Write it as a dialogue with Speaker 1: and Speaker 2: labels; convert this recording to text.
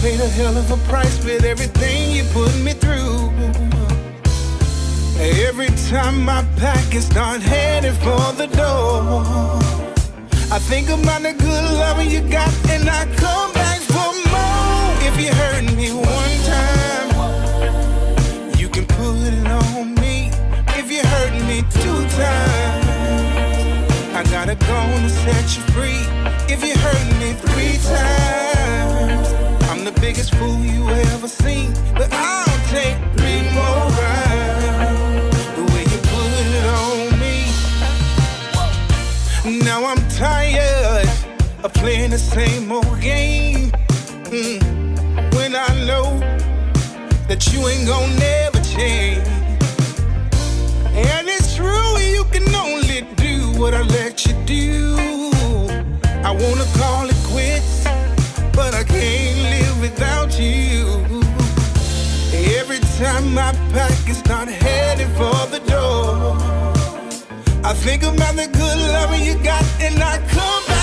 Speaker 1: Paid a hell of a price with everything you put me through. Every time my pack is start headed for the door, I think about the good loving you got, and I come back for more. If you hurt me one time, you can put it on me. If you hurt me two times, I gotta go and set you free. If you hurt me three times, biggest fool you ever seen, but I'll take three more rounds. The way you put it on me. Now I'm tired of playing the same old game. Mm. When I know that you ain't gonna never change. And it's true, you can only do what I let time my pack is not headed for the door, I think about the good loving you got, and I come back.